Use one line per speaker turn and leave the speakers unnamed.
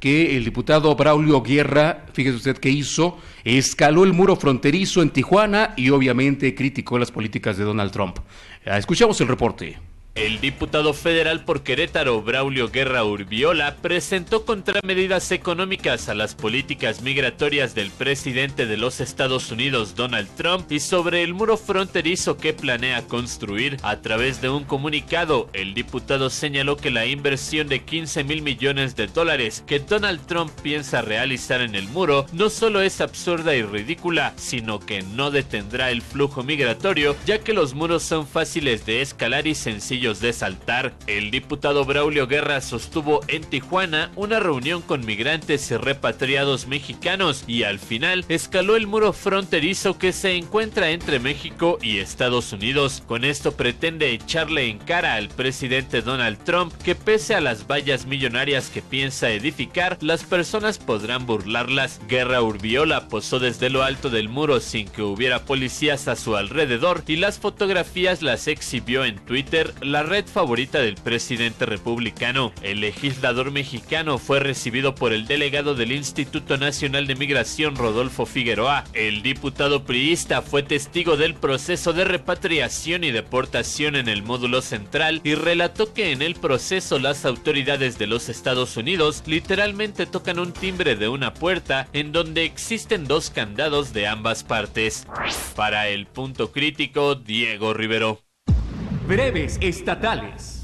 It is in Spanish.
Que el diputado Braulio Guerra, fíjese usted qué hizo, escaló el muro fronterizo en Tijuana y obviamente criticó las políticas de Donald Trump. Escuchamos el reporte.
El diputado federal por Querétaro, Braulio Guerra Urbiola, presentó contramedidas económicas a las políticas migratorias del presidente de los Estados Unidos, Donald Trump, y sobre el muro fronterizo que planea construir. A través de un comunicado, el diputado señaló que la inversión de 15 mil millones de dólares que Donald Trump piensa realizar en el muro no solo es absurda y ridícula, sino que no detendrá el flujo migratorio, ya que los muros son fáciles de escalar y sencillos de saltar. El diputado Braulio Guerra sostuvo en Tijuana una reunión con migrantes y repatriados mexicanos y al final escaló el muro fronterizo que se encuentra entre México y Estados Unidos. Con esto pretende echarle en cara al presidente Donald Trump que pese a las vallas millonarias que piensa edificar, las personas podrán burlarlas. Guerra Urbiola posó desde lo alto del muro sin que hubiera policías a su alrededor y las fotografías las exhibió en Twitter la red favorita del presidente republicano. El legislador mexicano fue recibido por el delegado del Instituto Nacional de Migración Rodolfo Figueroa. El diputado priista fue testigo del proceso de repatriación y deportación en el módulo central y relató que en el proceso las autoridades de los Estados Unidos literalmente tocan un timbre de una puerta en donde existen dos candados de ambas partes. Para el punto crítico, Diego Rivero.
Breves estatales.